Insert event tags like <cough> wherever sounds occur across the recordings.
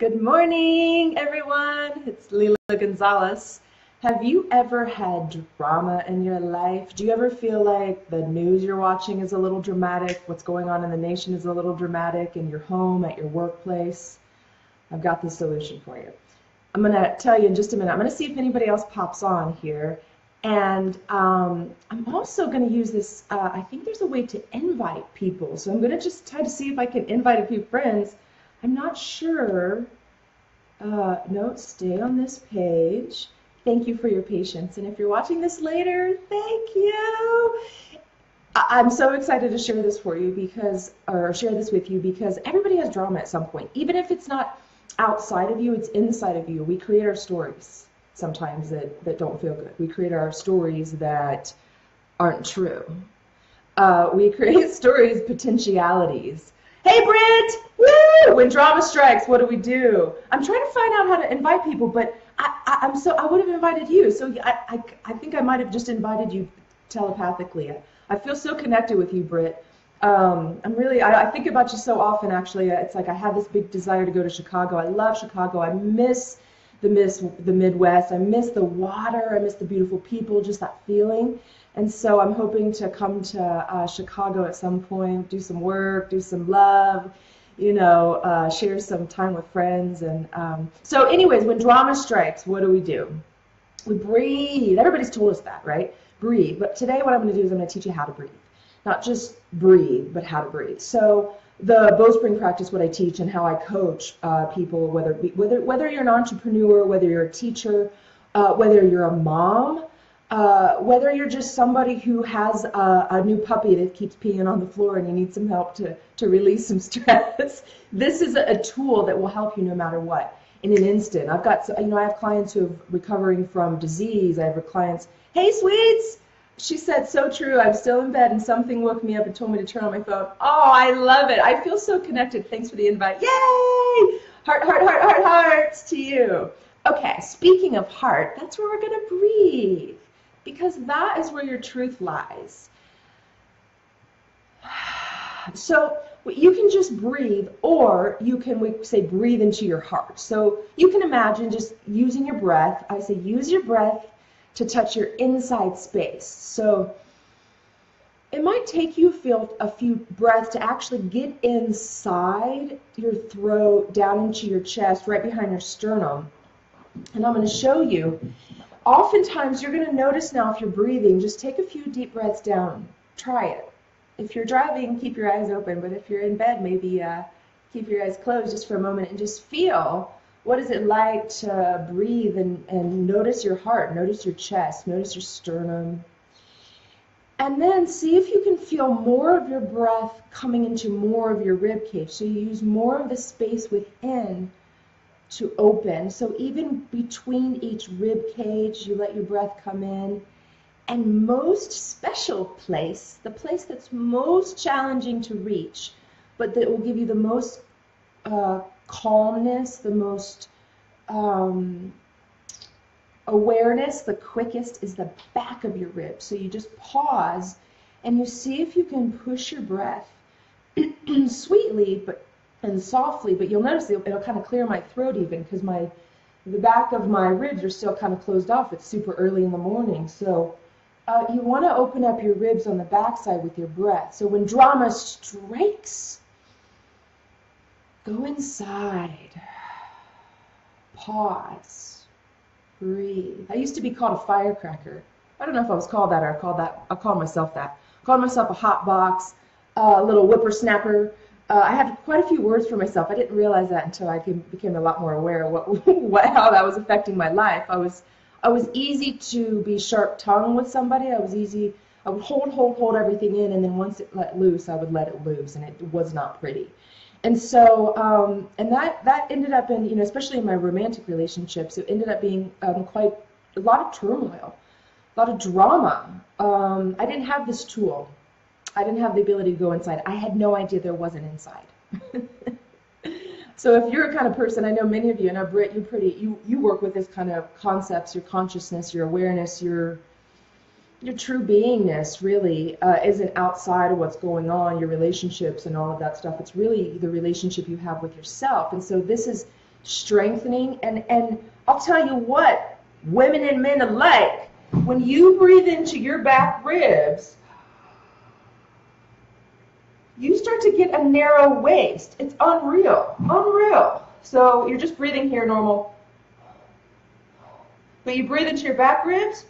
Good morning, everyone. It's Lila Gonzalez. Have you ever had drama in your life? Do you ever feel like the news you're watching is a little dramatic? What's going on in the nation is a little dramatic in your home, at your workplace? I've got the solution for you. I'm going to tell you in just a minute. I'm going to see if anybody else pops on here. And um, I'm also going to use this. Uh, I think there's a way to invite people. So I'm going to just try to see if I can invite a few friends. I'm not sure. Uh, no, stay on this page. Thank you for your patience. And if you're watching this later, thank you. I'm so excited to share this for you because, or share this with you because everybody has drama at some point. Even if it's not outside of you, it's inside of you. We create our stories sometimes that, that don't feel good. We create our stories that aren't true. Uh, we <laughs> create stories, potentialities. Hey, Britt! Woo! When drama strikes, what do we do? I'm trying to find out how to invite people, but I—I'm so I would have invited you. So I, I, I think I might have just invited you telepathically. I, I feel so connected with you, Britt. Um, I'm really, I, I, think about you so often, actually. It's like I have this big desire to go to Chicago. I love Chicago. I miss the miss the Midwest. I miss the water. I miss the beautiful people, just that feeling. And so I'm hoping to come to uh, Chicago at some point, do some work, do some love, you know, uh, share some time with friends. And um, so, anyways, when drama strikes, what do we do? We breathe. Everybody's told us that, right? Breathe. But today, what I'm going to do is I'm going to teach you how to breathe. Not just breathe, but how to breathe. So, the Bowspring practice, what I teach and how I coach uh, people, whether whether whether you're an entrepreneur, whether you're a teacher, uh, whether you're a mom, uh, whether you're just somebody who has a, a, new puppy that keeps peeing on the floor and you need some help to, to release some <laughs> stress, this is a, tool that will help you no matter what in an instant. I've got, you know, I have clients who are recovering from disease. I have clients, hey, sweets, she said, so true. I'm still in bed and something woke me up and told me to turn on my phone. Oh, I love it. I feel so connected. Thanks for the invite. Yay! Heart, heart, heart, heart, hearts to you. Okay, speaking of heart, that's where we're going to breathe because that is where your truth lies. So you can just breathe, or you can we say breathe into your heart. So you can imagine just using your breath. I say use your breath to touch your inside space. So it might take you feel a few breaths to actually get inside your throat, down into your chest, right behind your sternum. And I'm going to show you oftentimes you're going to notice now if you're breathing, just take a few deep breaths down. Try it. If you're driving, keep your eyes open, but if you're in bed, maybe uh, keep your eyes closed just for a moment and just feel what is it like to breathe and, and notice your heart, notice your chest, notice your sternum. And then see if you can feel more of your breath coming into more of your rib cage. So you use more of the space within to open. So even between each rib cage, you let your breath come in. And most special place, the place that's most challenging to reach, but that will give you the most uh, calmness, the most um, awareness, the quickest is the back of your ribs. So you just pause and you see if you can push your breath <clears throat> sweetly, but and softly, but you'll notice it'll, it'll kind of clear my throat even because my the back of my ribs are still kind of closed off. It's super early in the morning, so uh, you want to open up your ribs on the backside with your breath. So when drama strikes, go inside, pause, breathe. I used to be called a firecracker. I don't know if I was called that or I called that. I called myself that. I called myself a hot box, a little whippersnapper uh, I had quite a few words for myself. I didn't realize that until I came, became a lot more aware of what, <laughs> what, how that was affecting my life. I was, I was easy to be sharp tongued with somebody. I was easy. I would hold, hold, hold everything in, and then once it let loose, I would let it loose, and it was not pretty. And so, um, and that that ended up in, you know, especially in my romantic relationships, it ended up being um, quite a lot of turmoil, a lot of drama. Um, I didn't have this tool I didn't have the ability to go inside. I had no idea there was an inside. <laughs> so if you're a kind of person, I know many of you, and I Britt, you pretty, you you work with this kind of concepts, your consciousness, your awareness, your your true beingness really uh, isn't outside of what's going on, your relationships and all of that stuff. It's really the relationship you have with yourself. And so this is strengthening. And, and I'll tell you what, women and men alike, when you breathe into your back ribs, you start to get a narrow waist. It's unreal, unreal. So you're just breathing here normal. But you breathe into your back ribs.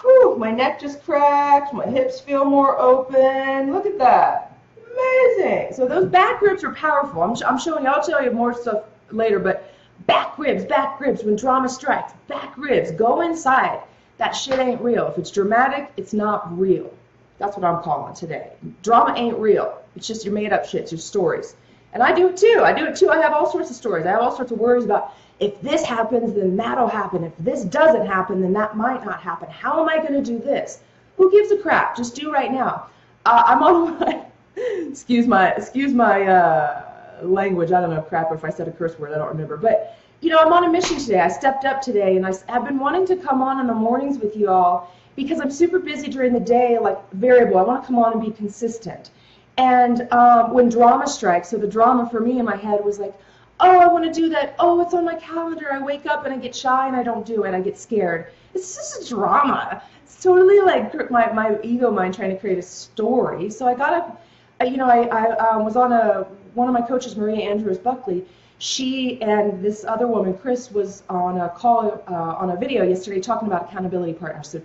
Whew, my neck just cracked. My hips feel more open. Look at that. Amazing. So those back ribs are powerful. I'm, I'm showing you. I'll tell you more stuff later. But back ribs, back ribs. When drama strikes, back ribs. Go inside. That shit ain't real. If it's dramatic, it's not real. That's what I'm calling today. Drama ain't real. It's just your made up shit, it's your stories. And I do it too. I do it too. I have all sorts of stories. I have all sorts of worries about if this happens, then that'll happen. If this doesn't happen, then that might not happen. How am I going to do this? Who gives a crap? Just do right now. Uh, I'm on <laughs> my, excuse my, excuse my uh, language. I don't know crap if I said a curse word. I don't remember. But, you know, I'm on a mission today. I stepped up today and I, I've been wanting to come on in the mornings with you all because I'm super busy during the day, like variable. I want to come on and be consistent. And um, when drama strikes, so the drama for me in my head was like, oh, I want to do that. Oh, it's on my calendar. I wake up and I get shy and I don't do it. I get scared. It's just a drama. It's totally like my, my ego mind trying to create a story. So I got a, you know, I, I um, was on a, one of my coaches, Maria Andrews Buckley, she and this other woman, Chris, was on a call, uh, on a video yesterday talking about accountability partners. So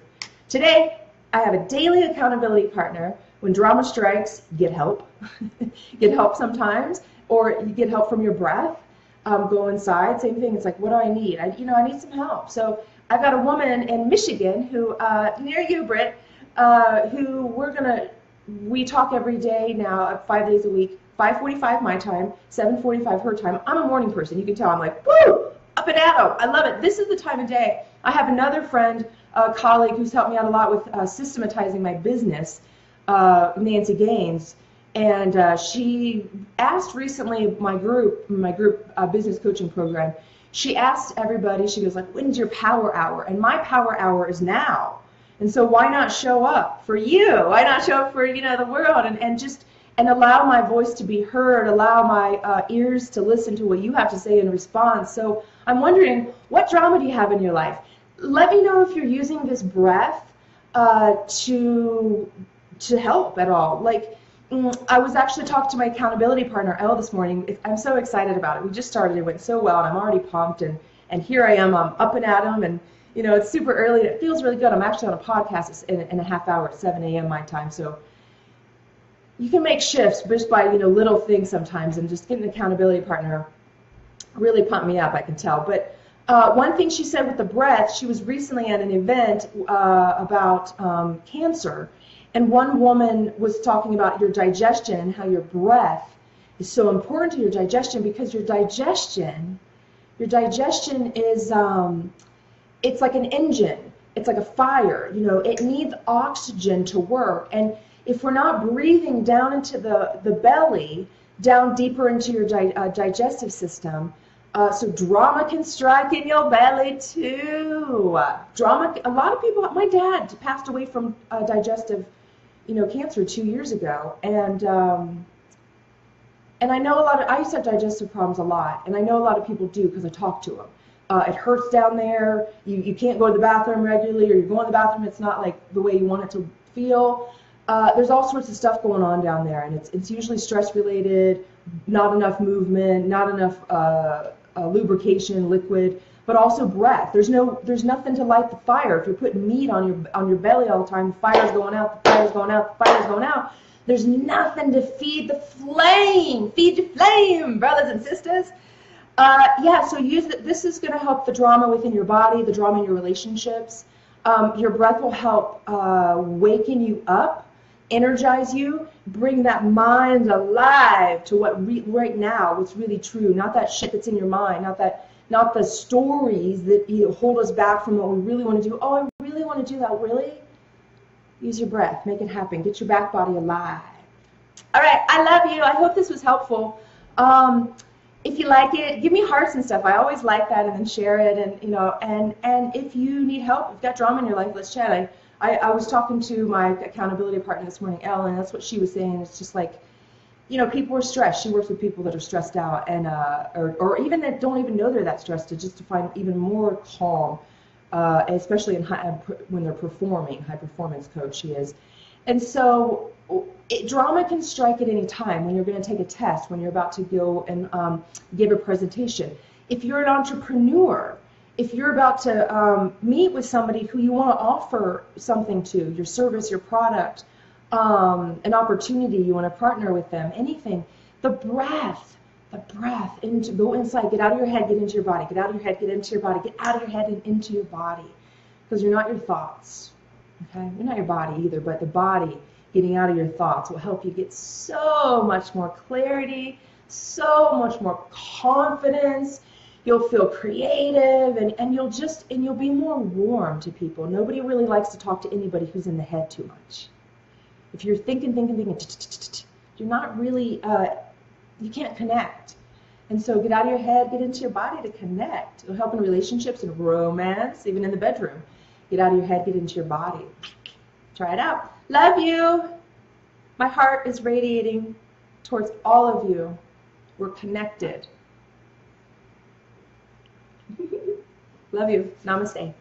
Today, I have a daily accountability partner. When drama strikes, get help. <laughs> get help sometimes, or you get help from your breath. Um, go inside, same thing. It's like, what do I need? I, you know, I need some help. So I've got a woman in Michigan who, uh, near you, Britt, uh, who we're gonna, we talk every day now, five days a week, 5:45 my time, 7:45 her time. I'm a morning person. You can tell. I'm like, woo, up and at 'em. I love it. This is the time of day. I have another friend a colleague who's helped me out a lot with uh, systematizing my business, uh, Nancy Gaines, and uh, she asked recently my group, my group uh, business coaching program. She asked everybody. She goes like, "When's your power hour?" And my power hour is now. And so why not show up for you? Why not show up for you know the world and, and just and allow my voice to be heard, allow my uh, ears to listen to what you have to say in response. So I'm wondering, what drama do you have in your life? Let me know if you're using this breath uh, to to help at all. Like mm, I was actually talking to my accountability partner Elle this morning. I'm so excited about it. We just started. It went so well, and I'm already pumped. And and here I am. I'm up and at 'em, and you know it's super early. And it feels really good. I'm actually on a podcast in, in a half hour at 7 a.m. my time. So you can make shifts just by you know little things sometimes, and just getting an accountability partner really pumped me up. I can tell, but uh, one thing she said with the breath, she was recently at an event uh, about um, cancer, and one woman was talking about your digestion and how your breath is so important to your digestion because your digestion, your digestion is, um, it's like an engine. It's like a fire. You know, it needs oxygen to work, and if we're not breathing down into the the belly, down deeper into your di- uh, digestive system uh, so drama can strike in your belly too. Drama. A lot of people. My dad passed away from uh, digestive, you know, cancer two years ago, and um, and I know a lot of. I used to have digestive problems a lot, and I know a lot of people do because I talk to them. Uh, it hurts down there. You you can't go to the bathroom regularly, or you go in the bathroom. It's not like the way you want it to feel. Uh, there's all sorts of stuff going on down there, and it's it's usually stress related, not enough movement, not enough uh, lubrication, liquid, but also breath. There's no, there's nothing to light the fire. If you're putting meat on your on your belly all the time, the fire's going out, the fire's going out, the fire's going out. There's nothing to feed the flame. Feed the flame, brothers and sisters. Uh, yeah, so use the, this is going to help the drama within your body, the drama in your relationships. Um, your breath will help uh, waken you up energize you, bring that mind alive to what re- right now, what's really true, not that shit that's in your mind, not that, not the stories that hold us back from what we really want to do. Oh, I really want to do that. Really? Use your breath, make it happen, get your back body alive. All right, I love you. I hope this was helpful. Um, if you like it, give me hearts and stuff. I always like that, and then share it. And you know, and and if you need help, if you've got drama in your life, let's chat. I I, I was talking to my accountability partner this morning, Ellen, that's what she was saying. It's just like, you know, people are stressed. She works with people that are stressed out, and uh, or, or even that don't even know they're that stressed, to just to find even more calm, uh, especially in high, when they're performing. High performance coach she is, and so it, drama can strike at any time when you're going to take a test, when you're about to go and um, give a presentation. If you're an entrepreneur, if you're about to um, meet with somebody who you want to offer something to, your service, your product, um, an opportunity, you want to partner with them, anything, the breath, the breath, into, go inside, get out of your head, get into your body, get out of your head, get into your body, get out of your head and into your body. Because you're not your thoughts. Okay? You're not your body either, but the body getting out of your thoughts will help you get so much more clarity, so much more confidence. You'll feel creative and, and you'll just and you'll be more warm to people. Nobody really likes to talk to anybody who's in the head too much. If you're thinking, thinking, thinking, you're not really, uh, you can't connect. And so get out of your head, get into your body to connect. It'll help in relationships and romance, even in the bedroom. Get out of your head, get into your body. Try it out. Love you. My heart is radiating towards all of you. We're connected. Love you. Namaste.